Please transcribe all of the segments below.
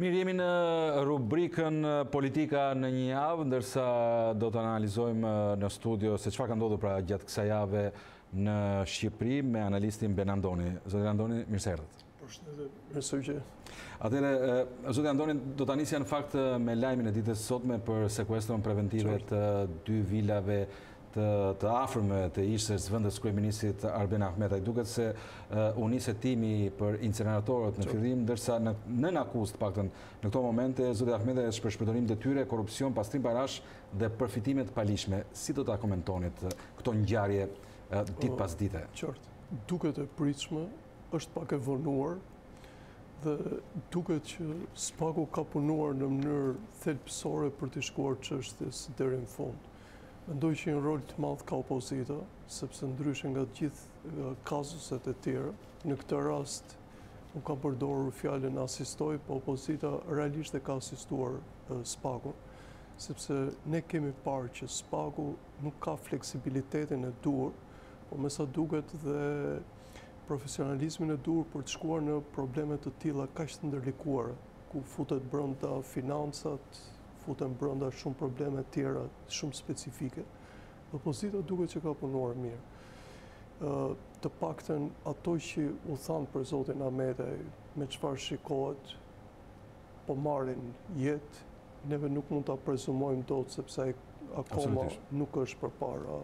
Mirë, jemi në rubrikën Politika në një javë, ndërsa do të analizojmë në studio se çfarë ka ndodhur pra gjatë kësaj jave në Shqipëri me analistin Ben Andoni. Zoti Andoni, mirë se erdhët. Përshëndetje, mirë se ju gjej. Atëherë, zoti Andoni, do ta nisja në fakt me lajmin e ditës së sotme për sekuestron preventive të dy vilave të të afërmve të ish-zëvendëskryeministrit Arben Ahmetaj. Duket se u nis hetimi për inceneratorët në fillim, ndërsa nën akuzë të paktën në këto momente zoti Ahmetaj është për shpërdorim detyre, korrupsion, pastrim parash dhe përfitime të paligjshme. Si do ta komentonit këto ngjarje ditë pas dite? Qartë, duket e pritshme, është pak e vonuar dhe duket që SPAK-u ka punuar në mënyrë thelbësore për t'i shkuar çështjes deri në fund. Mendoj që një rol të madh ka opozita, sepse ndryshe nga të gjithë kazuset e tjera, në këtë rast nuk kam përdorur fjalën asistoj, po opozita realisht e ka asistuar SPAK-un, sepse ne kemi parë që SPAK-u nuk ka fleksibilitetin e duhur, por me sa duket dhe profesionalizmin e duhur për të shkuar në probleme të tilla kaq të ndërlikuara, ku futet brenda financat, futen brenda shumë probleme të tjera shumë specifike. Opozita duket që ka punuar mirë. Ë të paktën ato që u thanë për zotin Ahmetaj, me çfarë shikohet po marrin jetë, neve nuk mund ta prezumojmë dot sepse ai akoma nuk është përpara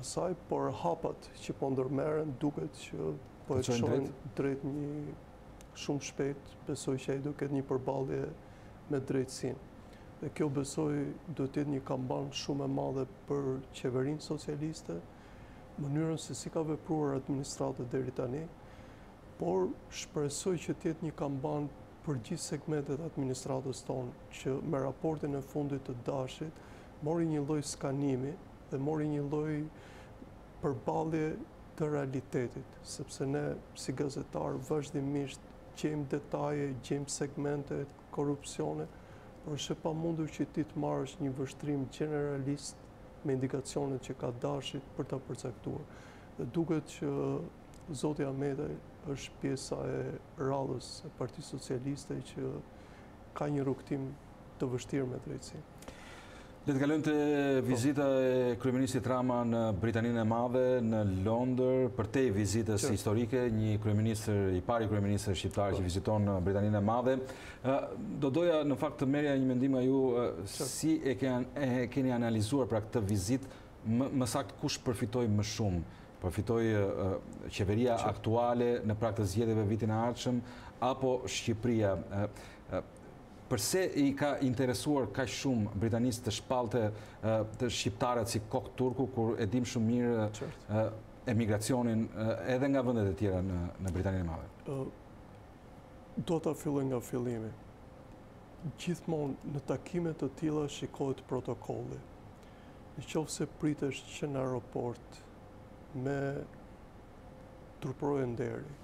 asaj, por hapat që po ndërmerren duket që po e çojnë drejt një shumë shpejt, besoj që ai do të ketë një përballje me drejtësinë. Dhe kjo besoj do të jetë një kambanë shumë e madhe për qeverinë socialiste, mënyrën se si ka vepruar administrata deri tani, por shpresoj që të jetë një kambanë për gjithë segmentet e administratës tonë, që me raportin e fundit të DASH-it mori një lloj skanimi dhe mori një lloj përballje të realitetit, sepse ne si gazetarë vazhdimisht gjejmë detaje, gjejmë segmente, korrupsione, por është e pamundur që ti të marrësh një vështrim gjeneralist me indikacionet që ka DASH-i për ta përcaktuar. Dhe duket që zoti Ahmetaj është pjesa e radhës e Partisë Socialiste që ka një rrugëtim të vështirë me drejtësinë. Le të kalojmë te vizita e Kryeministrit Rama në Britaninë e Madhe, në Londër, përtej vizitës historike, një Kryeministër, i pari Kryeministër shqiptar që viziton në Britaninë e Madhe. Do doja në fakt të merrja një mendim nga ju, si e keni analizuar pra këtë vizitë, më saktë kush përfitoi më shumë, përfitoi qeveria aktuale në prag të zgjedhjeve vitin e ardhshëm, apo Shqipëria, Përse i ka interesuar kaq shumë Britanisë të shpallte shqiptarët si kokë turku, kur e dimë shumë mirë emigracionin edhe nga vendet e tjera në Britaninë e Madhe? Do ta filloj nga fillimi. Gjithmonë në takime të tilla shikohet protokolli. Në qoftë se pritesh që në aeroport me trupë roje nderi,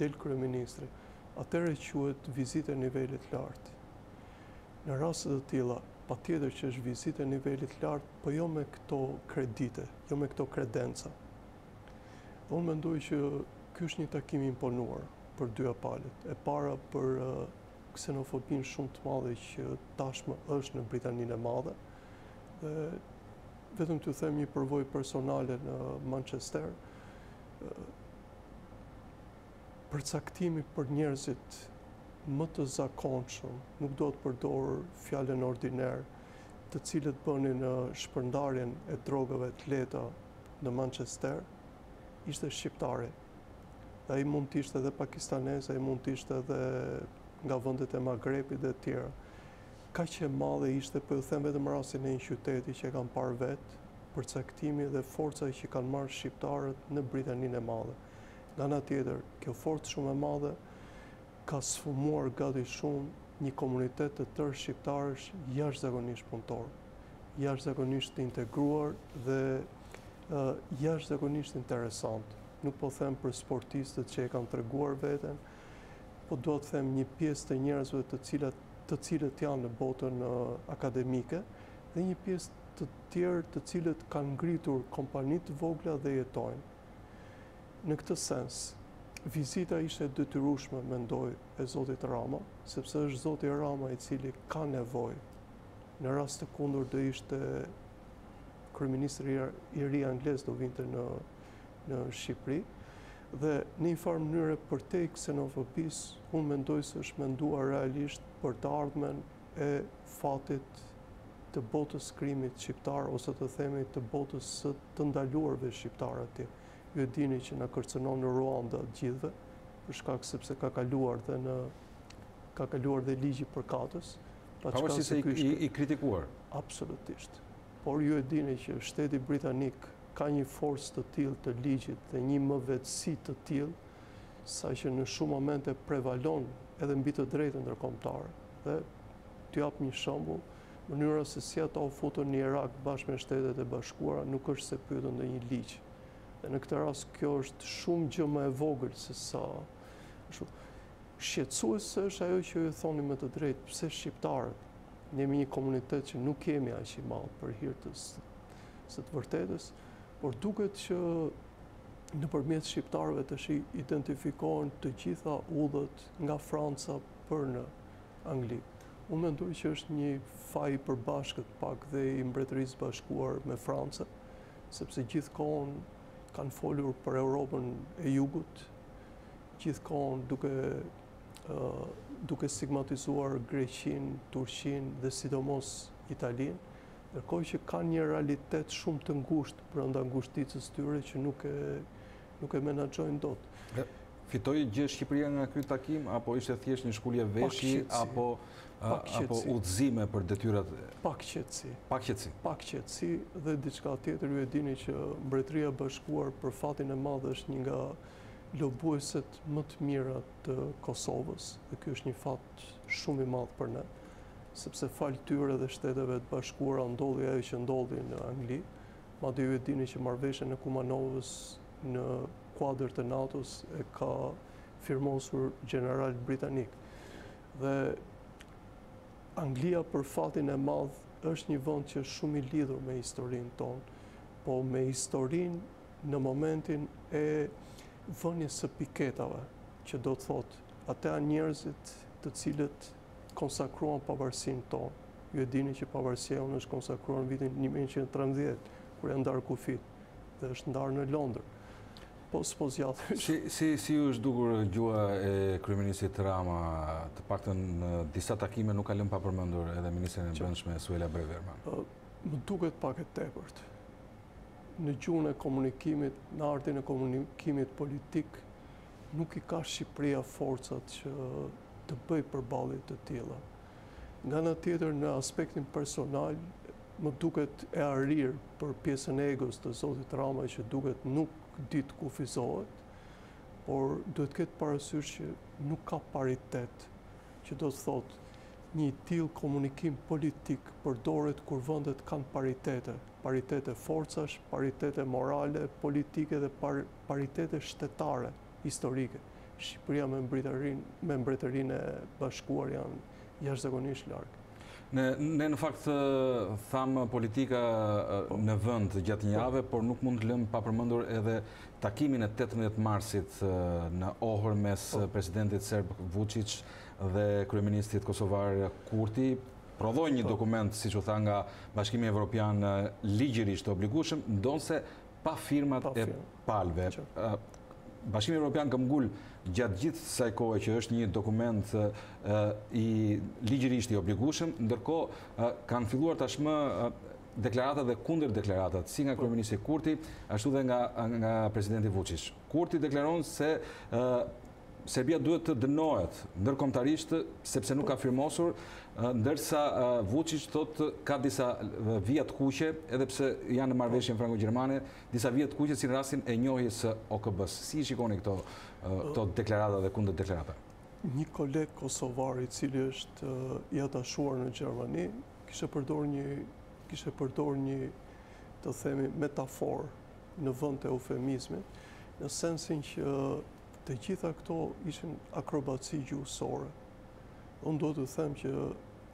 del kryeministri, atëherë quhet vizitë e nivelit të lartë. Në raste të tilla, patjetër që është vizitë e nivelit të lartë, po jo me këto kredite, jo me këto kredenca. Dhe unë mendoj që ky është një takim i imponuar për të dyja palët. E para për ksenofobinë shumë të madhe që tashmë është në Britaninë e Madhe, dhe vetëm t'ju them një përvojë personale në Manchester, përcaktimi për njerëzit më të zakonshëm, nuk dua të përdor fjalën ordiner, të cilët bënin shpërndarjen e drogave të lehta në Manchester, ishte shqiptari. Dhe ai mund të ishte edhe pakistanez, ai mund të ishte edhe nga vendet e Magrebit dhe të tjera. Kaq e madhe ishte, po ju them vetëm rastin e një qyteti që e kam parë vetë, përcaktimi dhe forca që kanë marrë shqiptarët në Britaninë e Madhe. Nga ana tjetër, kjo forcë shumë e madhe ka sfumuar gati shumë një komunitet të tërë shqiptarësh jashtëzakonisht punëtorë, jashtëzakonisht të integruar dhe jashtëzakonisht interesantë. Nuk po them për sportistët që e kanë treguar veten, po dua të them një pjesë të njerëzve të cilat të cilët janë në botën akademike dhe një pjesë të tjerë të cilët kanë ngritur kompani të vogla dhe jetojnë. Në këtë sens, vizita ishte e detyrueshme, mendoj, e zotit Rama, sepse është zoti Rama i cili ka nevojë. Në rast të kundër do ishte kryeministri i ri anglez do vinte në në Shqipëri dhe në një farë mënyre përtej ksenofobisë, unë mendoj se është menduar realisht për të ardhmen e fatit të botës së krimit shqiptar ose të themi të botës së të ndaluarve shqiptar atje, ju e dini që na kërcënon Ruanda të gjithëve për shkak sepse ka kaluar dhe në ka kaluar dhe ligji përkatës, paçka se i kritikuar. Absolutisht. Por ju e dini që shteti britanik Ka një forcë të tillë të ligjit dhe një mëvetësi të tillë, saqë në shumë momente prevalon edhe mbi të drejtën ndërkombëtare. Dhe, t'i jap një shembull, mënyra se si ata u futën në Irak bashkë me Shtetet e Bashkuara nuk është se pyetën ndonjë ligj. Dhe në këtë rast kjo është shumë gjë më e vogël se sa ashtu. Shqetësuese është ajo që ju thoni me të drejtë, pse shqiptarët, ne jemi një komunitet që nuk jemi aq i madh për hir të së të vërtetës, por duket që nëpërmjet shqiptarëve tashmë identifikohen të gjitha udhët nga Franca për në Angli. Unë mendoj që është një faj i përbashkët pak dhe i Mbretërisë së Bashkuar me Francën, sepse gjithkohën kanë folur për Europën e Jugut, gjithkohën duke duke stigmatizuar Greqinë, Turqinë dhe sidomos Italinë. Ndërkohë që kanë një realitet shumë të ngushtë brenda ngushticës së tyre që nuk e nuk e menaxhojnë dot. Fitoi gjë Shqipëria nga ky takim apo ishte thjesht një shkulje veshi apo apo udhëzime për detyrat? Pak qetësi. Pak qetësi. Pak qetësi dhe diçka tjetër ju e dini që Mbretëria e Bashkuar për fatin e madh është një nga lobueset më të mira të Kosovës dhe ky është një fat shumë i madh për ne. sepse falë tyre dhe Shteteve të Bashkuara ndodhi ajo që ndodhi në Angli, madje ju e dini që marrëveshjen e Kumanovës në kuadër të NATO-s e ka firmosur gjeneral britanik. Dhe Anglia për fatin e madh është një vend që është shumë i lidhur me historinë tonë, po me historinë në momentin e vënies së piketave, që do të thotë ata njerëzit të cilët konsakruan pavarësinë tonë. Ju e dini që pavarësia jonë është konsakruar në vitin një mijë e nëntëqind e trembëdhjetë, kur janë ndarë kufijtë dhe është ndarë në Londër. Po s'po zgjatem. Si, si, si ju është dukur gjuha e kryeministrit Rama, të paktën në disa takime nuk ka lënë pa përmendur edhe ministren e Brendshme Suella Braverman? Më duket pak e tepërt. Në gjuhën e komunikimit, në artin e komunikimit politik, Nuk i ka Shqipëria forcat që të bëjë përballje të tilla. Nga ana tjetër, në aspektin personal, më duket e arrirë për pjesën e egos të zotit Rama që duket nuk di të kufizohet, por duhet të ketë parasysh që nuk ka paritet, që do të thotë, një i tillë komunikim politik përdoret kur vendet kanë paritete, paritete forcash, paritete morale, politike dhe paritete shtetare historike. Shqipëria me Mbretërinë, me Mbretërinë e Bashkuar janë jashtëzakonisht larg. Ne, ne në fakt thamë politika në vend gjatë një jave, por nuk mund të lëmë pa përmendur edhe takimin e tetëmbëdhjetë marsit në Ohër mes presidentit serb Vuçiç dhe kryeministrit kosovar Kurti. Prodhoi një dokument, siç u tha nga Bashkimi Evropian, ligjërisht të obligueshëm, ndonëse Pa firmat e palëve. Bashkimi Europian këmbëngul gjatë gjithë kësaj kohe që është një dokument i ligjërisht i obligueshëm, ndërkohë kanë filluar tashmë deklaratat dhe kundërdeklaratat, si nga Kryeministri Kurti, ashtu dhe nga presidenti Vuçiç. Kurti deklaron se Serbia duhet të dënohet ndërkombëtarisht sepse nuk ka firmosur, ndërsa Vuçiç thotë ka disa vija të kuqe, edhe pse janë në marrëveshjen franko-gjermane, disa vija të kuqe si në rastin e njohjes së OKB-së. Si i shikoni këto këto deklarata dhe kundërdeklarata? Një koleg kosovar i cili është i atashuar në Gjermani, kishte përdorur një kishte përdorur një të themi metaforë në vend të eufemizmit, në sensin që Të gjitha këto ishin akrobaci gjuhësore. Unë dua të them që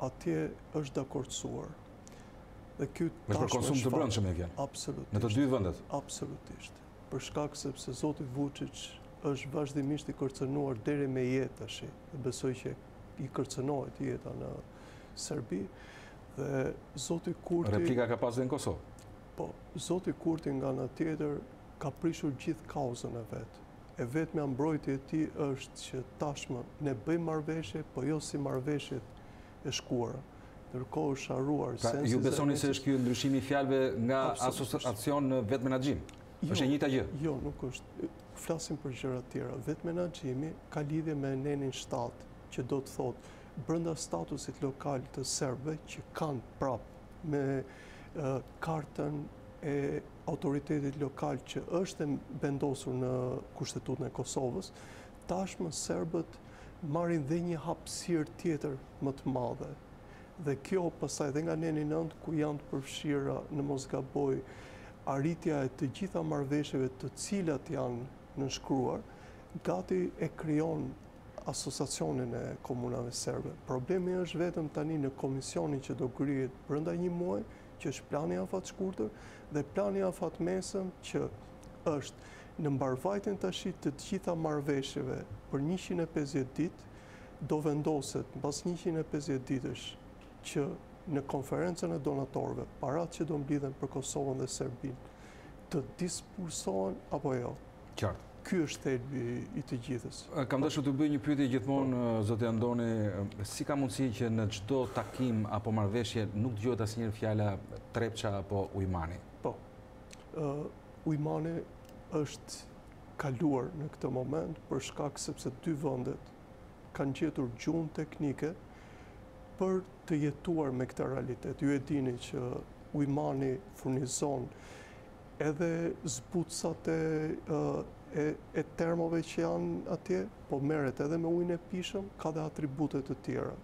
atje është dakordësuar. Dhe kjo tashmë është për konsum të brendshëm me qenë. Absolutisht. Në të dy vendet. Absolutisht. Për shkak sepse zoti Vuçiç është vazhdimisht i kërcënuar deri me jetë tashmë. Dhe besoj që i kërcënohet jeta në Serbi dhe zoti Kurti Replika ka pas dhe në Kosovë. Po, zoti Kurti nga ana tjetër ka prishur gjithë kauzën e vet. E vetmja mbrojtje e tij është që tashmë ne bëjmë marrëveshje, por jo si marrëveshjet e shkuara. Ndërkohë është harruar sensi i zëvendjes. Pra, ju besoni se është ky ndryshim i fjalëve nga asociacion në vetëmenaxhim? Është e njëjta gjë? Jo, nuk është. Flasim për gjëra të tjera. Vetëmenaxhimi ka lidhje me nenin shtatë, që do të thotë brenda statusit lokal të serbëve që kanë prapë me kartën e autoritetit lokal që është e vendosur në Kushtetutën e Kosovës, tashmë serbët marrin dhe një hapësirë tjetër më të madhe. Dhe kjo pastaj dhe nga neni nëntë ku janë të përfshira, në mos gaboj, arritja e të gjitha marrëveshjeve të cilat janë nënshkruar, gati e krijon Asosacionin e Komunave Serbe. Problemi është vetëm tani në komisionin që do krijohet brenda një muaj, që është plani afatshkurtër dhe plani afatmesëm që është në mbarëvajtjen tashti të të gjitha marrëveshjeve për njëqind e pesëdhjetë ditë, do vendoset mbas njëqind e pesëdhjetë ditësh që në konferencën e donatorëve paratë që do mblidhen për Kosovën dhe Serbinë të disbursohen apo jo. Qartë. Ky është thelbi i të gjithës. Kam dashur të bëj një pyetje gjithmonë, zoti Andoni, si ka mundësi që në çdo takim apo marrëveshje nuk dëgjohet asnjëherë fjala Trepça apo Ujmani? Po. Ujmani është kaluar në këtë moment për shkak sepse dy vendet kanë gjetur gjuhën teknike për të jetuar me këtë realitet. Ju e dini që Ujmani furnizon Edhe zbutësat e termove që janë atje, po merret edhe me ujin e pijshëm, ka dhe atribute të tjera.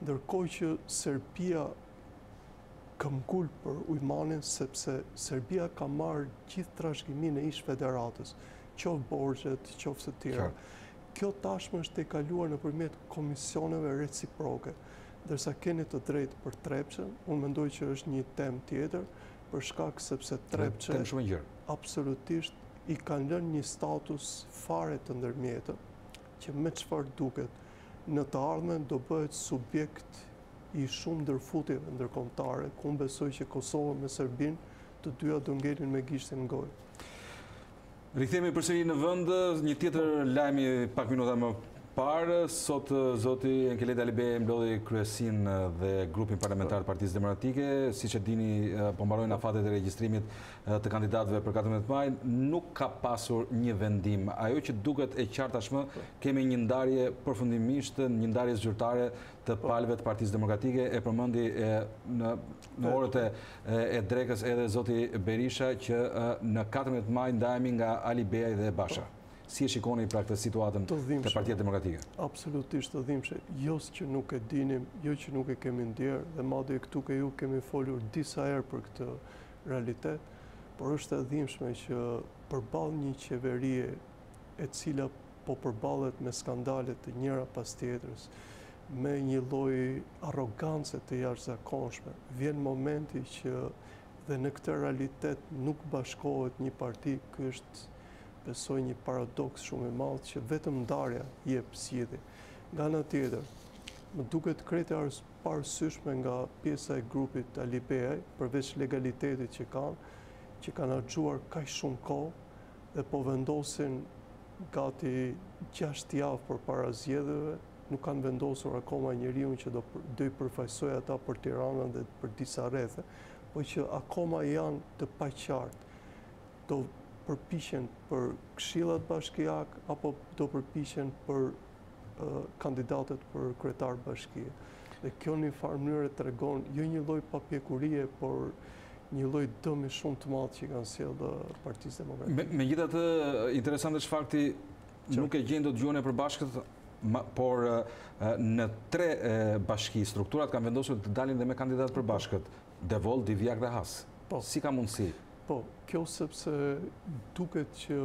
Ndërkohë që Serbia këmbëngul për Ujmanin sepse Serbia ka marrë gjithë trashëgiminë e ish-federatës, qoftë borxhet, qoftë të tjera. Kjo tashmë është kaluar nëpërmjet komisioneve reciproke. Ndërsa keni të drejtë për Trepçën, unë mendoj që është një temë tjetër, për shkak sepse Trepçës absolutisht i kanë lënë një status fare të ndërmjetëm, që me çfarë duket në të ardhmen do bëhet subjekt i shumë ndërfutjeve ndërkombëtare, ku unë besoj që Kosova me Serbinë të dyja do ngelin me gishtin në gojë. Rikthehemi përsëri në vend, një tjetër lajm i pak minuta më parë, sot zoti Enkelejd Alibeaj mblodhi kryesinë dhe grupin parlamentar të Partisë Demokratike, siç e dini po mbarojnë afatet e regjistrimit të kandidatëve për 14 maj, nuk ka pasur një vendim. Ajo që duket e qartë tashmë, kemi një ndarje përfundimisht, një ndarje zyrtare të palëve të Partisë Demokratike, e përmendi në orët e drekës edhe zoti Berisha që në 14 maj ndajemi nga Alibeaj dhe Basha. Si e shikoni pra këtë situatën te Partia Demokratike? Absolutisht të dhimshme, jo që nuk e dinim, jo që nuk e kemi ndjerë dhe madje këtu ke ju kemi folur disa herë për këtë realitet, por është e dhimshme që përballë një qeverie e cila po përballet me skandale njëra pas tjetrës, me një lloj arrogance të jashtëzakonshme, vjen momenti që dhe në këtë realitet nuk bashkohet një parti, ky është besoj një paradoks shumë i madh që vetëm ndarja jep zgjidhje. Nga ana tjetër, më duket krejt e paarsyeshme nga pjesa e grupit Alibeaj, përveç legalitetit që kanë, që kanë harxhuar kaq shumë kohë dhe po vendosin gati gjashtë javë përpara zgjedhjeve, nuk kanë vendosur akoma njeriun që do i përfaqësojë ata për Tiranën dhe për disa rrethe, po që akoma janë të paqartë, do përpiqen për këshillat bashkiakë apo do përpiqen për kandidatët për kryetar bashkie. Dhe kjo një farë mënyre tregon, jo një lloj papjekurie, por një lloj dëmi shumë të madh që i kanë sjellë Partisë Demokratike. Megjithatë interesant është fakti, nuk e gjejnë dot gjuhën e përbashkët, por në tre bashki, strukturat kanë vendosur të dalin dhe me kandidatë të përbashkët, Devoll, Divjakë dhe Has. Po. Si ka mundësi? Po, kjo sepse duket që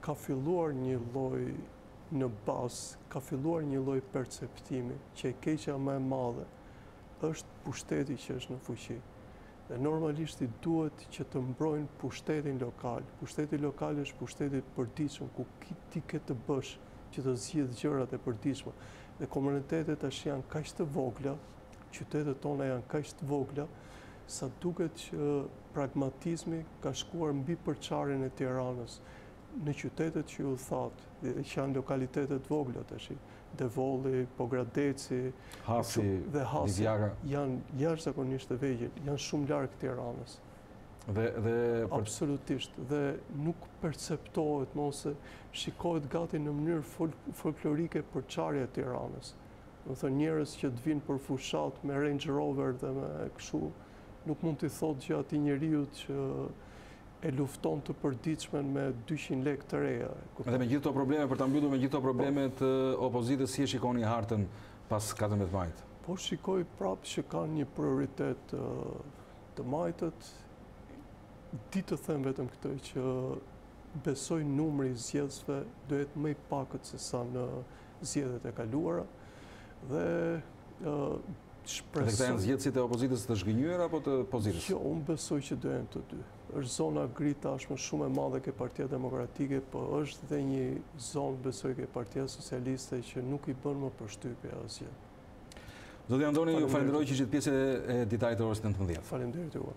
ka filluar një lloj Në bazë ka filluar një lloj perceptimi që e keqja më e madhe është pushteti që është në fuqi dhe normalisht duhet që të mbrojnë pushtetin lokal. Pushteti lokal është pushteti i përditshëm ku ti ke të bësh që të zgjidhësh gjërat e përditshme dhe komunitetet tash janë kaq të vogla, qytetet tona janë kaq të vogla sa duket që pragmatizmi ka shkuar mbi përçarjen e Tiranës. Në qytetet që ju thatë, që janë lokalitete të vogla si, Devolli, Pogradeci, dhe Hasi, janë jashtëzakonisht të vegjël, janë shumë larg Tiranës. Dhe... Absolutisht, dhe nuk perceptohet, ose shikohet gati në mënyrë folklorike përçarja e Tiranës. Domethënë njerëz që të vinë për fushatë me Range Rover dhe me kështu, Nuk mund t'i thotë gjë atij njeriut që e lufton të përditshmen me dyqind lekë të reja. Dhe me gjithë këto probleme, për ta mbyllur me gjithë këto probleme të opozitës, si e shikoni hartën pas katërmbëdhjetë majit? Po shikoj prapë që kanë një prioritet të majtët. Di të them vetëm këtë që besoj numri i zgjedhësve do jetë më i pakët se sa në zgjedhjet e kaluara dhe shpresoj... Edhe këta janë zgjedhësit e opozitës të zhgënjyer apo të pozitës? Jo, unë besoj që do jenë të dy. Është zona gri tashmë shumë e madhe ke Partia Demokratike, po është dhe një zonë besoj ke Partia Socialiste që nuk i bën më përshtypje asgjë. Zoti Andoni, ju falenderoj që ishit pjesë e ditarit të orës 19. Faleminderit juve.